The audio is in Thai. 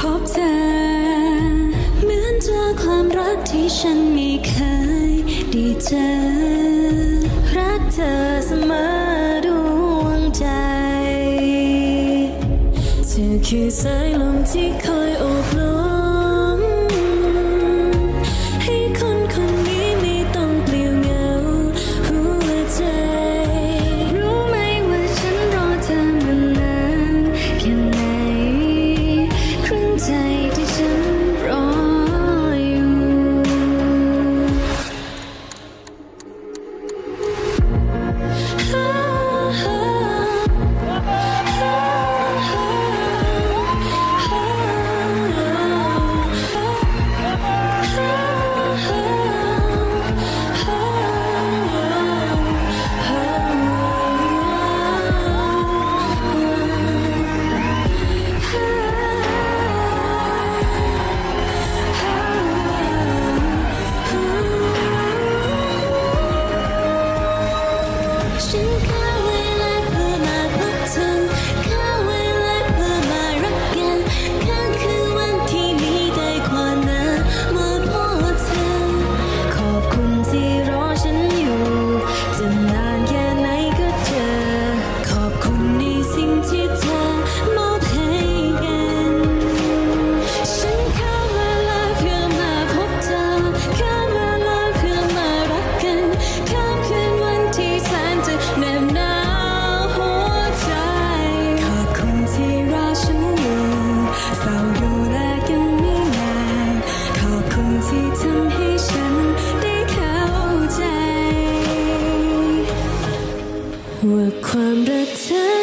พบเธอ เหมือนเจอความรักที่ฉันไม่เคยได้เจอ รักเธอเสมอดวงใจเธอคือสายลมที่คอยอบล้อม We'll climb the town.